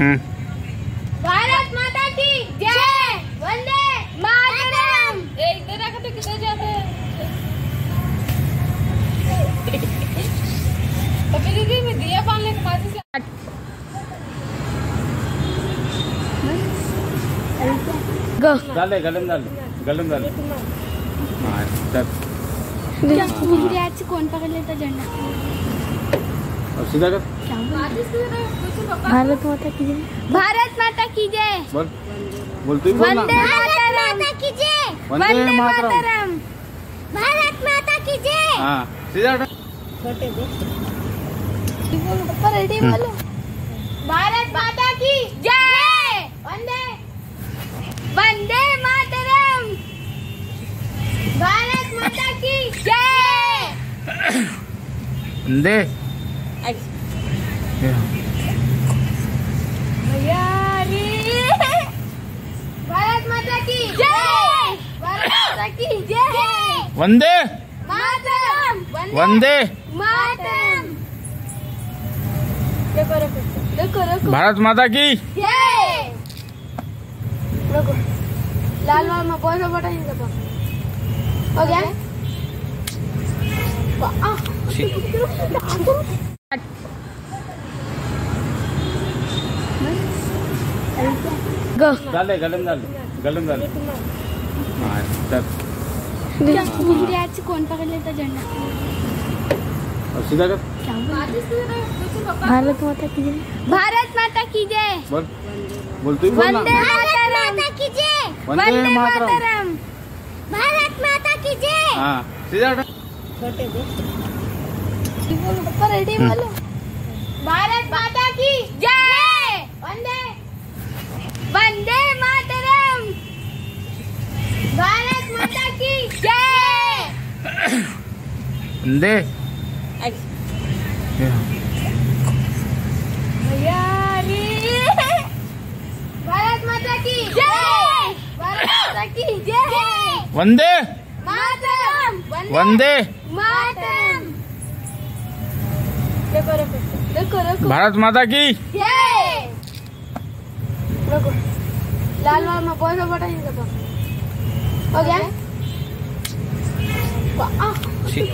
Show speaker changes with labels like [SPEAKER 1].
[SPEAKER 1] हम्म।
[SPEAKER 2] भारत माता की जय। वंदे मातरम।
[SPEAKER 3] इधर आकर तो किधर जाते हैं पपी दीदी मैं दिया पालने के पास से
[SPEAKER 2] गो।
[SPEAKER 1] डाल गले में डाल गले में डाल हाँ
[SPEAKER 2] मुझे आज से कौन पकड़ लेता झंडा?
[SPEAKER 1] और सीधा कर।
[SPEAKER 2] बोल- भारत माता की जय। भारत माता की जय।
[SPEAKER 1] बोल। बोल तू ही बोल ना।
[SPEAKER 2] वंदे मातरम। की जय
[SPEAKER 1] वंदे मातरम।
[SPEAKER 2] भारत माता की जय।
[SPEAKER 1] हाँ सीधा उठा।
[SPEAKER 2] रेडी बोलो भारत माता की जय। वंदे। वंदे मातरम। भारत माता की जय।
[SPEAKER 1] दे
[SPEAKER 2] भारत माता की जय भारत माता की जय
[SPEAKER 1] वंदे।
[SPEAKER 2] मातरम।
[SPEAKER 1] वंदे।
[SPEAKER 2] मातरम रुको रुको रुको
[SPEAKER 1] भारत माता की।
[SPEAKER 2] जय रुको लाल वाला में बहुत बड़ा ही दबा हो गया
[SPEAKER 1] डाल गले में डाल गले में डाल। हाँ
[SPEAKER 2] कौन पकड़ लेता झंडा?
[SPEAKER 1] और सीधा कर।
[SPEAKER 2] भारत माता की जय। भारत माता की जय।
[SPEAKER 1] बोल बोल तू ही बोल
[SPEAKER 2] वंदे माता की जय।
[SPEAKER 1] वंदे मातरम।
[SPEAKER 2] भारत माता की जय।
[SPEAKER 1] हाँ सीधा उठा।
[SPEAKER 2] रेडी बोलो भारत माता
[SPEAKER 1] दे
[SPEAKER 2] भारत माता की जय! भारत माता की जय!
[SPEAKER 1] वंदे!
[SPEAKER 2] मातरम!
[SPEAKER 1] वंदे!
[SPEAKER 2] मातरम! रुको रुको रुको
[SPEAKER 1] भारत माता की
[SPEAKER 2] जय! लाल वाला में बहुत बड़ा ही हो गया?
[SPEAKER 1] सी-